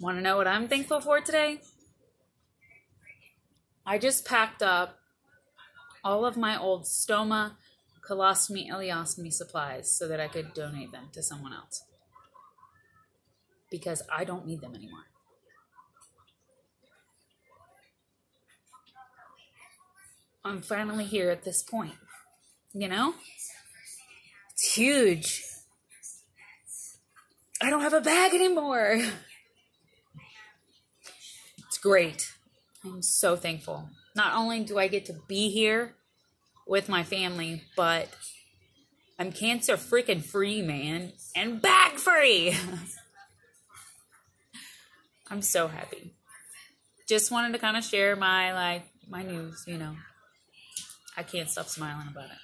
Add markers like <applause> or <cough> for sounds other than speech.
Want to know what I'm thankful for today? I just packed up all of my old stoma, colostomy, ileostomy supplies so that I could donate them to someone else. Because I don't need them anymore. I'm finally here at this point. You know? It's huge. I don't have a bag anymore. <laughs> Great. I'm so thankful. Not only do I get to be here with my family, but I'm cancer freaking free, man, and bag free. <laughs> I'm so happy. Just wanted to kind of share my like my news, you know. I can't stop smiling about it.